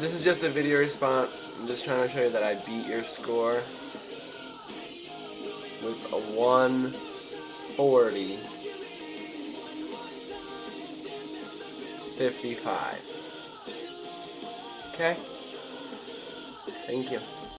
This is just a video response. I'm just trying to show you that I beat your score with a 140 55. Okay? Thank you.